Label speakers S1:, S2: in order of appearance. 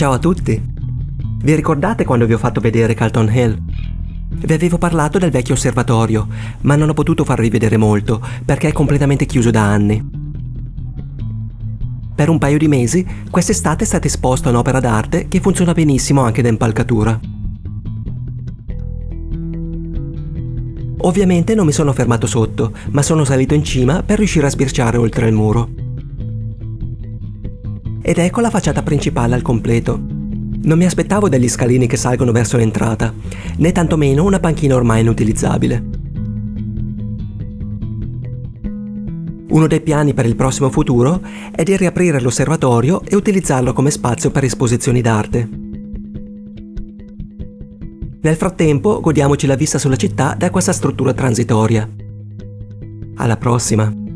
S1: Ciao a tutti! Vi ricordate quando vi ho fatto vedere Calton Hill? Vi avevo parlato del vecchio osservatorio, ma non ho potuto farvi vedere molto perché è completamente chiuso da anni. Per un paio di mesi, quest'estate è stata esposta un'opera d'arte che funziona benissimo anche da impalcatura. Ovviamente non mi sono fermato sotto, ma sono salito in cima per riuscire a sbirciare oltre il muro. Ed ecco la facciata principale al completo. Non mi aspettavo degli scalini che salgono verso l'entrata, né tantomeno una panchina ormai inutilizzabile. Uno dei piani per il prossimo futuro è di riaprire l'osservatorio e utilizzarlo come spazio per esposizioni d'arte. Nel frattempo godiamoci la vista sulla città da questa struttura transitoria. Alla prossima!